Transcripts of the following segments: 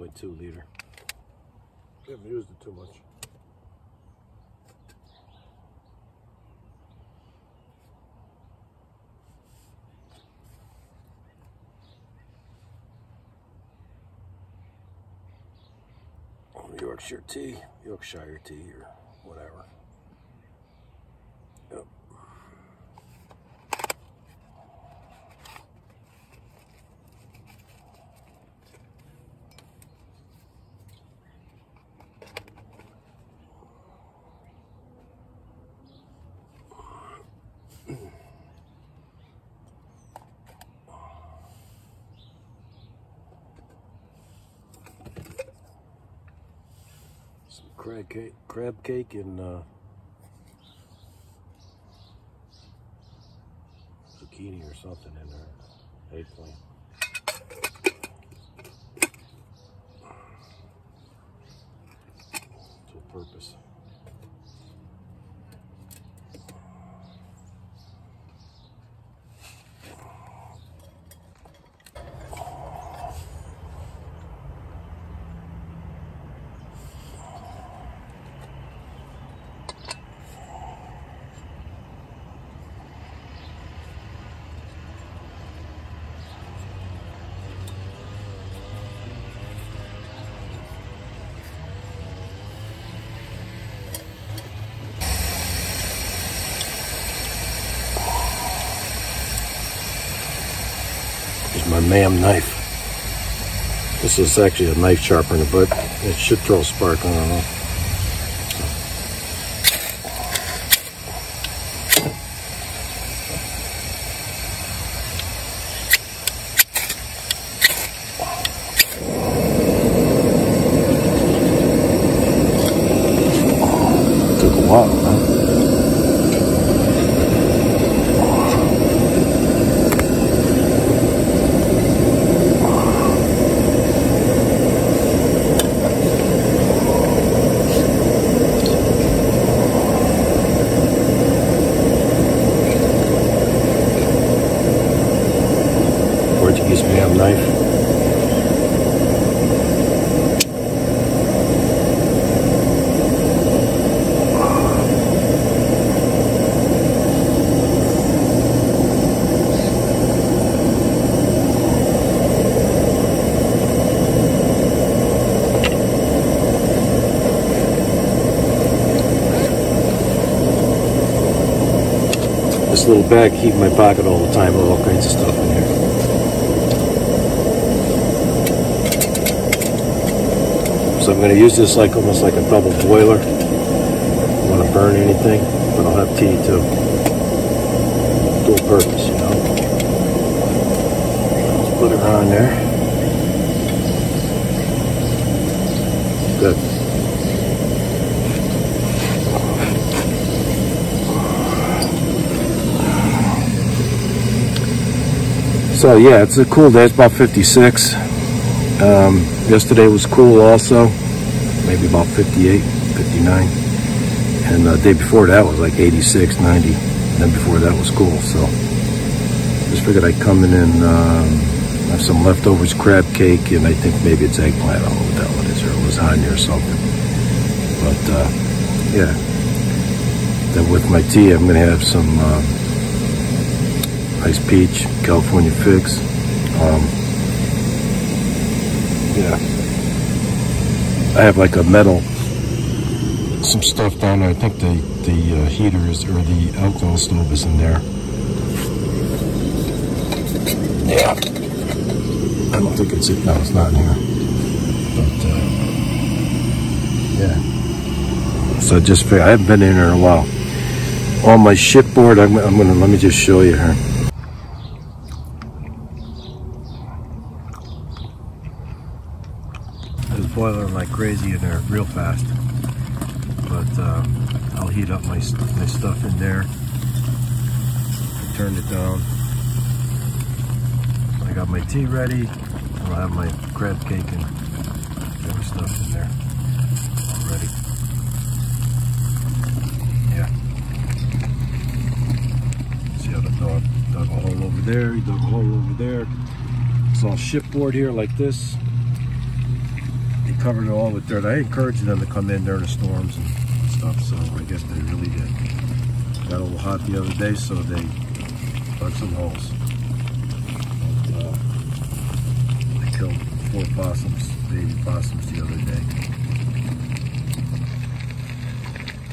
1.2 liter. We haven't used it too much. Yorkshire tea, Yorkshire tea, or crab cake, crab cake and uh, zucchini or something in there. Eggplant. To a purpose. Here's my MAM knife. This is actually a knife sharpener, but it should throw a spark, I don't. Took a while, huh? Knife. This little bag keep in my pocket all the time with all kinds of stuff in here. So I'm going to use this like almost like a double boiler. I Don't want to burn anything, but I'll have tea too. Dual purpose, you know. Let's put it on there. Good. So yeah, it's a cool day. It's about 56. Um, yesterday was cool also, maybe about 58, 59. And the day before that was like 86, 90. And then before that was cool. So just figured I'd come in and um, have some leftovers crab cake, and I think maybe it's eggplant. I don't know what the hell it is, or lasagna or something. But uh, yeah. Then with my tea, I'm gonna have some. Uh, Ice peach, California figs. Um, yeah. I have like a metal, some stuff down there. I think the, the uh, heater is, or the alcohol stove is in there. Yeah. I don't think it's it. No, it's not in here. But, uh, yeah. So just I haven't been in here in a while. On my shipboard, I'm, I'm gonna, let me just show you here. It's boiling like crazy in there real fast. But uh, I'll heat up my, my stuff in there. I turned it down. I got my tea ready. I'll have my crab cake and other stuff in there already. Yeah. See how the dog dug a hole over there, he dug a hole over there. It's all shipboard here like this. They covered it all with dirt. I encouraged them to come in during the storms and stuff, so I guess they really did. Got a little hot the other day, so they dug some holes. But, uh, I killed four possums, baby possums the other day.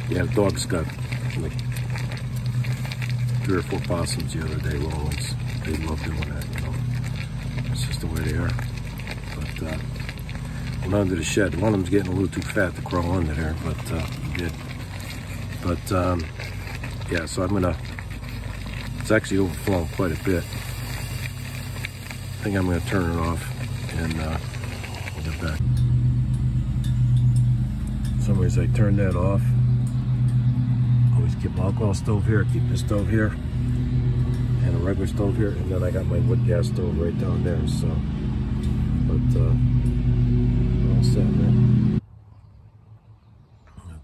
Yeah, dogs got like three or four possums the other day, little. They love doing that, you know. It's just the way they are. But uh, went under the shed. One of them's getting a little too fat to crawl under there, but uh, did. But um, yeah, so I'm gonna. It's actually overflowing quite a bit. I think I'm gonna turn it off and uh, I'll get back. Some reason I turn that off. Always keep my alcohol stove here, keep this stove here, and a regular stove here, and then I got my wood gas stove right down there. So, but uh, man.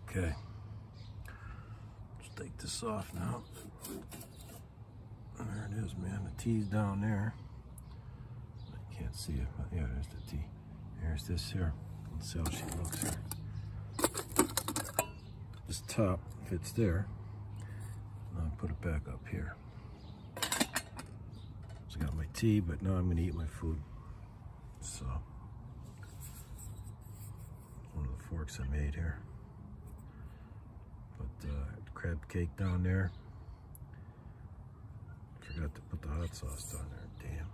Okay, let's take this off now. There it is, man. The tea's down there. I can't see it, but yeah, there's the tea. There's this here. Let's see how she looks here. This top fits there. I'll put it back up here. So I got my tea, but now I'm gonna eat my food. So, one of the forks I made here. Put uh, crab cake down there. Forgot to put the hot sauce down there, damn.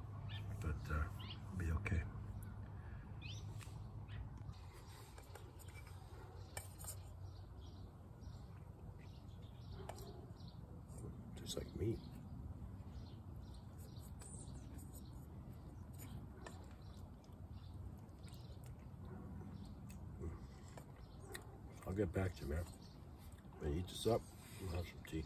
But uh, be okay. Just like meat. Get back to you, man. I'm gonna eat this up and have some tea.